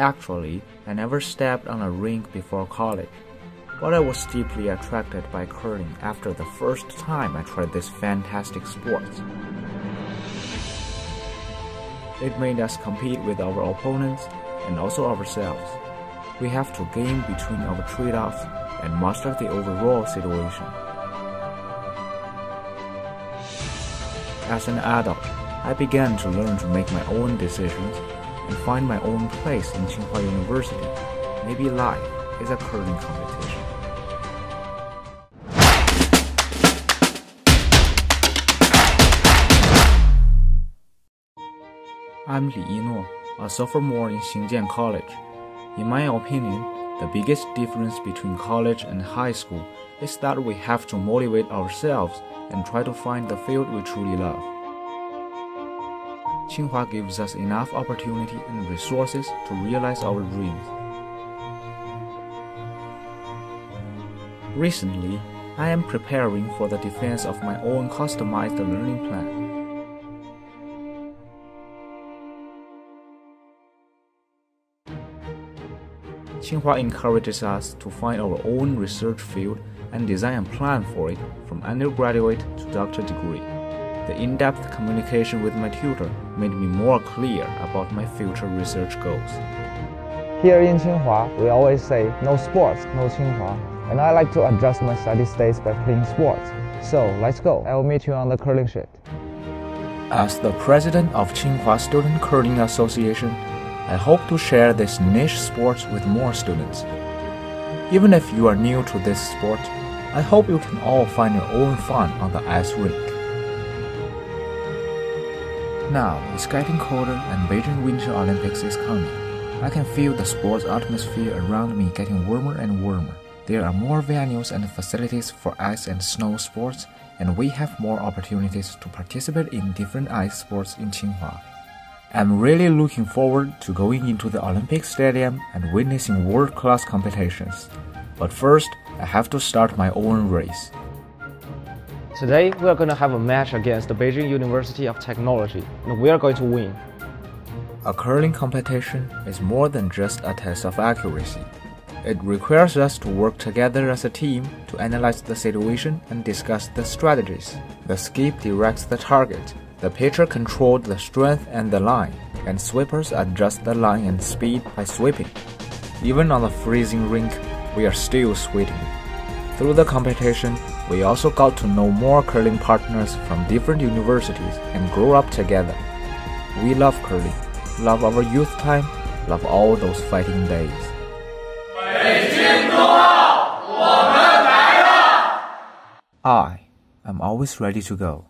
Actually, I never stepped on a rink before college, but I was deeply attracted by curling after the first time I tried this fantastic sport. It made us compete with our opponents and also ourselves. We have to game between our trade-offs and master the overall situation. As an adult, I began to learn to make my own decisions and find my own place in Tsinghua University. Maybe life is a curling competition. I'm Li Yinuo, a sophomore in Xingjian College. In my opinion, the biggest difference between college and high school is that we have to motivate ourselves and try to find the field we truly love. Tsinghua gives us enough opportunity and resources to realize our dreams. Recently, I am preparing for the defense of my own customized learning plan. Tsinghua encourages us to find our own research field and design a plan for it from undergraduate to doctor degree. The in-depth communication with my tutor made me more clear about my future research goals. Here in Tsinghua, we always say no sports, no Tsinghua. And I like to adjust my study stays by playing sports. So let's go. I will meet you on the curling sheet. As the president of Tsinghua Student Curling Association, I hope to share this niche sport with more students. Even if you are new to this sport, I hope you can all find your own fun on the ice rink. Now, it's getting colder and Beijing Winter Olympics is coming. I can feel the sports atmosphere around me getting warmer and warmer. There are more venues and facilities for ice and snow sports, and we have more opportunities to participate in different ice sports in Tsinghua. I'm really looking forward to going into the Olympic Stadium and witnessing world class competitions. But first, I have to start my own race. Today, we are going to have a match against the Beijing University of Technology, and we are going to win. A curling competition is more than just a test of accuracy. It requires us to work together as a team to analyze the situation and discuss the strategies. The skip directs the target, the pitcher controls the strength and the line, and sweepers adjust the line and speed by sweeping. Even on a freezing rink, we are still sweating. Through the competition, we also got to know more curling partners from different universities and grow up together. We love curling, love our youth time, love all those fighting days. I am always ready to go.